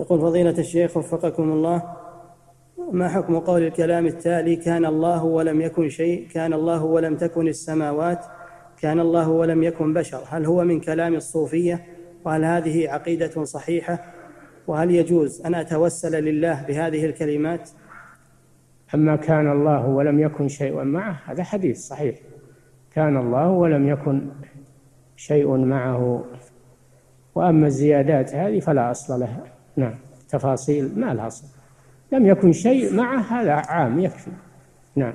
يقول فضيلة الشيخ وفقكم الله ما حكم قول الكلام التالي كان الله ولم يكن شيء كان الله ولم تكن السماوات كان الله ولم يكن بشر هل هو من كلام الصوفية؟ وهل هذه عقيدة صحيحة؟ وهل يجوز أن أتوسل لله بهذه الكلمات؟ أما كان الله ولم يكن شيء معه هذا حديث صحيح. كان الله ولم يكن شيء معه وأما الزيادات هذه فلا أصل لها. نعم. تفاصيل ما لها أصل. لم يكن شيء معه هذا عام يكفي. نعم.